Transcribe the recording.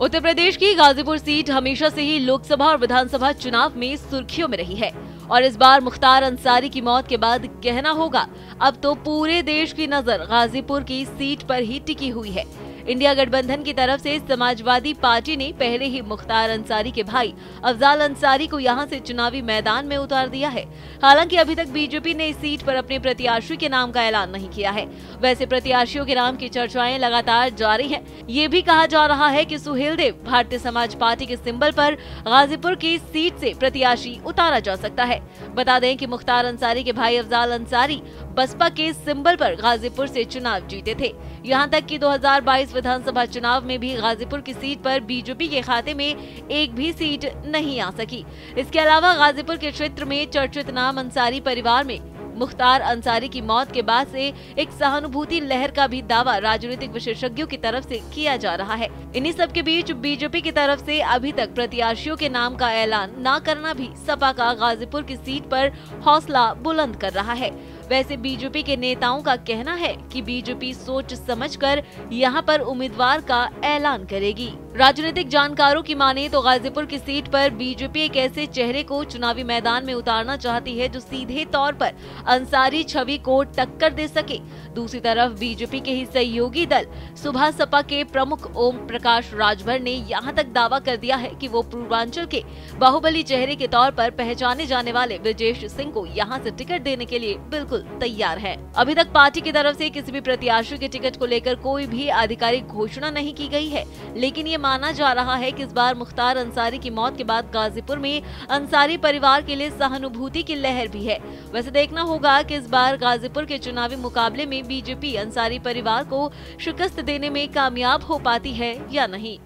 उत्तर प्रदेश की गाजीपुर सीट हमेशा से ही लोकसभा और विधानसभा चुनाव में सुर्खियों में रही है। और इस बार मुख्तार अंसारी की मौत के बाद कहना होगा। अब तो पूरे देश की नज़र गाजीपुर की सीट पर ही टिकी हुई है। इंडिया गठबंधन की तरफ़ से समाजवादी पार्टी ने पहले ही मुख्तार अंसारी के भाई, अफजाल अंसारी को यहाँ से चुनावी मैदान में उतार दिया है। हालाँकि अभी तक बीजेपी ने इस सीट पर अपने प्रत्याशी के नाम का ऐलान नहीं किया है। वैसे प्रत्याशियों के नाम की चर्चाएँ लगातार जारी है। ये भी कहा जा रहा है की सुहेल देव भारतीय समाज पार्टी के सिम्बल पर गाजीपुर की सीट ऐसी प्रत्याशी उतारा जा सकता है। बता दें की मुख्तार अंसारी के भाई अफजाल अंसारी बसपा के सिंबल पर गाजीपुर से चुनाव जीते थे। यहाँ तक कि 2022 विधानसभा चुनाव में भी गाजीपुर की सीट पर बीजेपी के खाते में एक भी सीट नहीं आ सकी। इसके अलावा गाजीपुर के क्षेत्र में चर्चित नाम अंसारी परिवार में मुख्तार अंसारी की मौत के बाद से एक सहानुभूति लहर का भी दावा राजनीतिक विशेषज्ञों की तरफ़ से किया जा रहा है। इन्हीं सब के बीच बीजेपी की तरफ़ से अभी तक प्रत्याशियों के नाम का ऐलान न करना भी सपा का गाजीपुर की सीट पर हौसला बुलंद कर रहा है। वैसे बीजेपी के नेताओं का कहना है कि बीजेपी सोच समझकर यहाँ पर उम्मीदवार का ऐलान करेगी। राजनीतिक जानकारों की माने तो गाजीपुर की सीट पर बीजेपी एक ऐसे चेहरे को चुनावी मैदान में उतारना चाहती है जो सीधे तौर पर अंसारी छवि को टक्कर दे सके। दूसरी तरफ़ बीजेपी के ही सहयोगी दल सुबह सपा के प्रमुख ओम प्रकाश राजभर ने यहाँ तक दावा कर दिया है कि वो पूर्वांचल के बाहुबली चेहरे के तौर पर पहचाने जाने वाले ब्रजेश सिंह को यहाँ से टिकट देने के लिए बिल्कुल बिल्कुल तैयार है। अभी तक पार्टी की तरफ़ से किसी भी प्रत्याशी के टिकट को लेकर कोई भी आधिकारिक घोषणा नहीं की गई है। लेकिन ये माना जा रहा है कि इस बार मुख्तार अंसारी की मौत के बाद गाजीपुर में अंसारी परिवार के लिए सहानुभूति की लहर भी है। वैसे देखना होगा कि इस बार गाजीपुर के चुनावी मुकाबले में बीजेपी अंसारी परिवार को शिकस्त देने में कामयाब हो पाती है या नहीं।